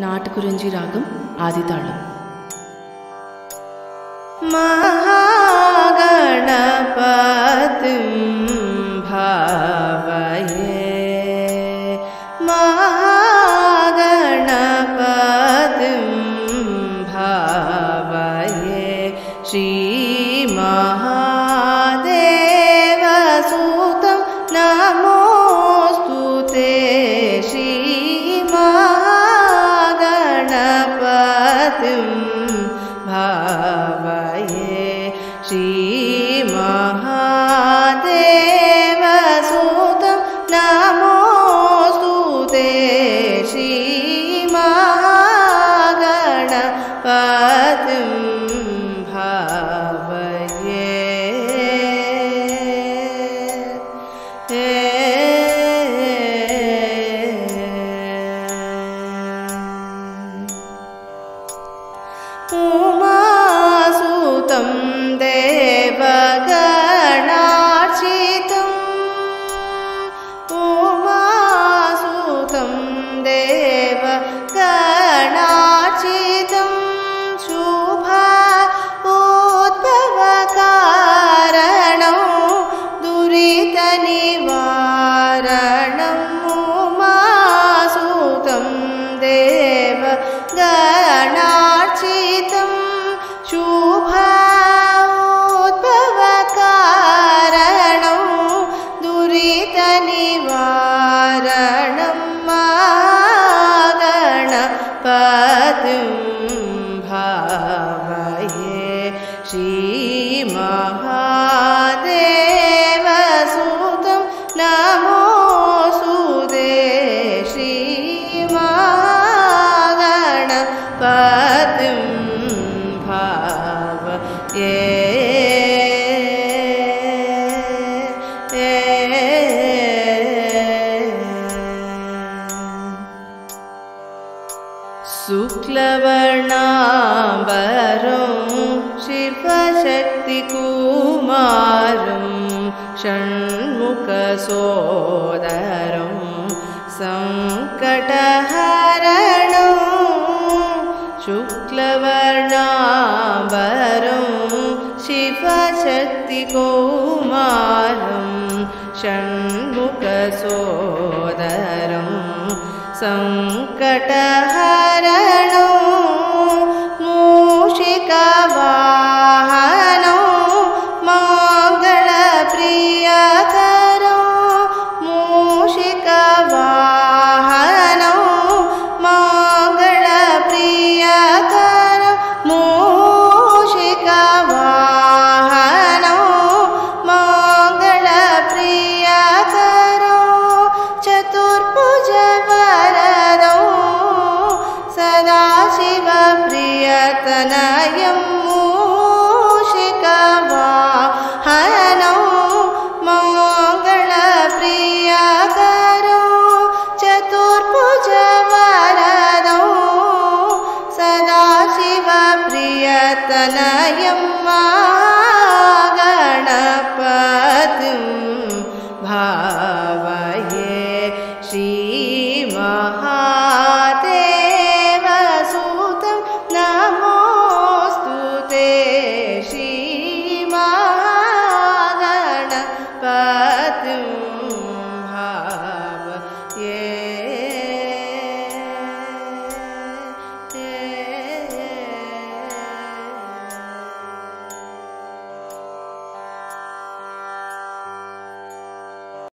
நாட்டுக்குறிஞ்சி ராகம் ஆதிதாளம். மகாகணபா श्रीमहागणपतिं भावये श्रीमहादेवसुतं नमोऽस्तु ते श्रीमहागणपतिं भावये उमासुतं देवगणार्चितम्। उमासुतं देवगणार्चितं शुभा उद्भवकारणं दुरितनिवारणम् उमासुतं देव गणपतिं भावये श्रीमहादेवसुतं नमोऽस्तु श्रीमहागणपतिं भावये शुक्लवर्णाम्बरं शिवशक्तिकुमारं षण्मुखसोदरं सङ्कटहरणं शुक्लवर्णाम्बरं शिवशक्तिकुमारं षण्मुखसोदरं सङ्कटहरणं प्रियतनयं मूषिका वा हनौ मा गणप्रियकरौ चतुर्भुजमरौ सदाशिवप्रियतनयं मा गणपतिं भा